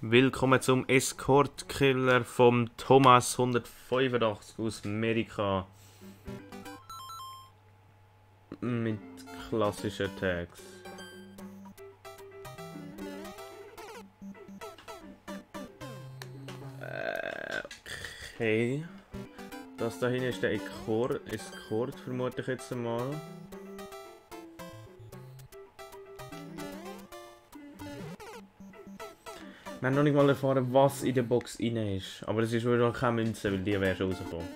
Willkommen zum Escort-Killer vom Thomas 185 aus Amerika. Mit klassischen Tags. Äh, okay. Das da hinten ist der Escort, Escort vermute ich jetzt einmal. Wir haben noch nicht mal erfahren, was in der Box drin ist. Aber es ist wohl keine Münze, weil die wäre schon rausgekommen.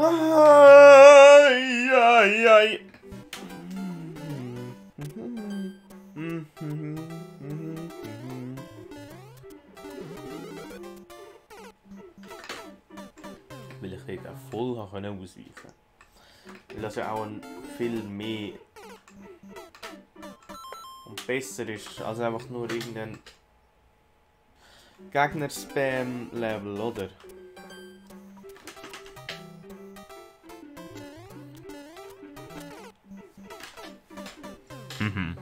Ai, ai, ai. Ich dort auch voll habe können ausweichen Weil das ja auch ein viel mehr und besser ist als einfach nur irgendein Gegner-Spam-Level, oder? Mm-hmm.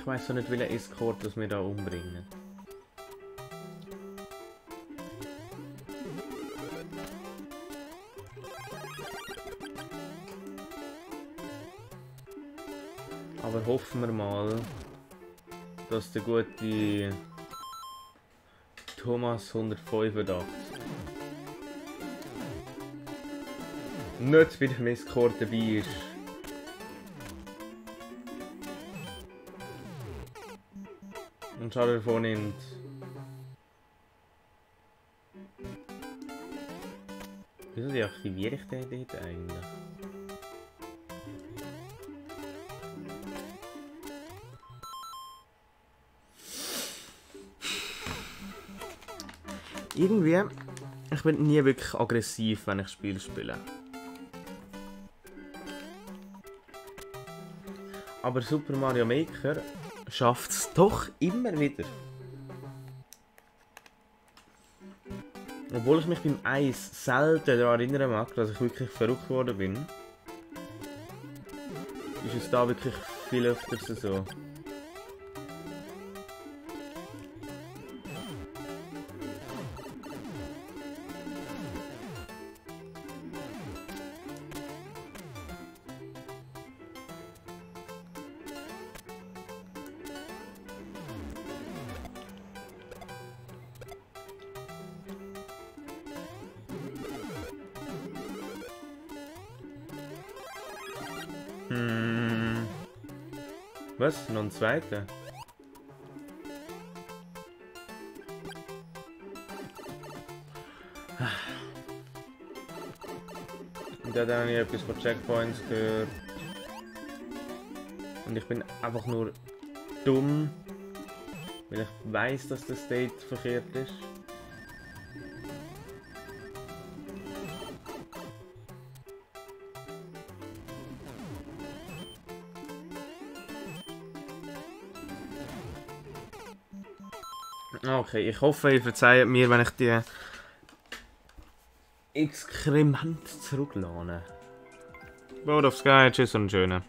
Ich weiß so nicht, welcher Escort das wir da umbringen. Aber hoffen wir mal, dass der gute Thomas 185 nicht bei dem Escort dabei ist. Und Schaden davon nimmt. Wieso deaktiviere ich den dort eigentlich? Irgendwie, ich bin nie wirklich aggressiv, wenn ich Spiel spiele. Aber Super Mario Maker schafft es doch immer wieder. Obwohl ich mich beim Eis selten daran erinnern mag, dass ich wirklich verrückt geworden bin, ist es da wirklich viel öfter so. Hm. Was? Noch ein zweiter? Und dann habe ich etwas von Checkpoints gehört. Und ich bin einfach nur dumm, weil ich weiß, dass der State verkehrt ist. Okay, ich hoffe, ihr verzeiht mir, wenn ich die Exkrement zurücklade. Boat of Sky, tschüss und schöne.